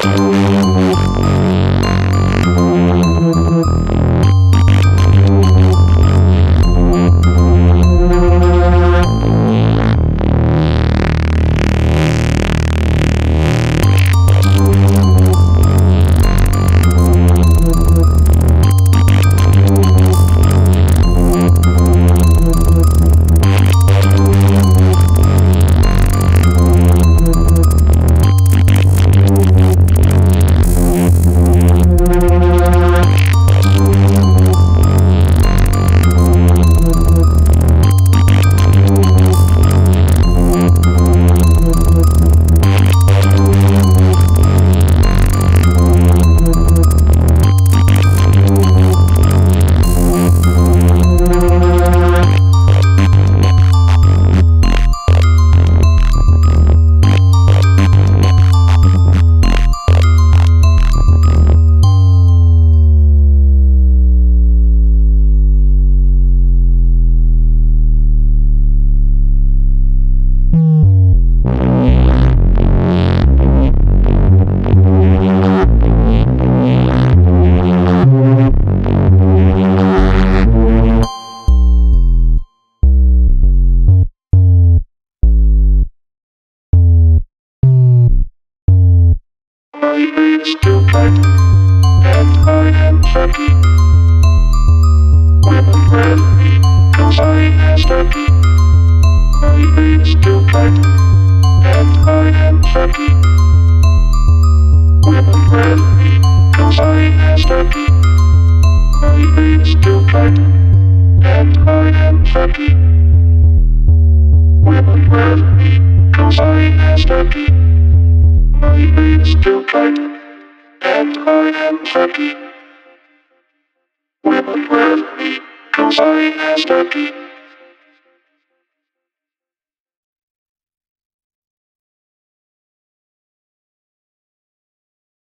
still tight, cause I am happy. My brain's still tight, I am happy. Happy. Weapon ready, cause I am happy.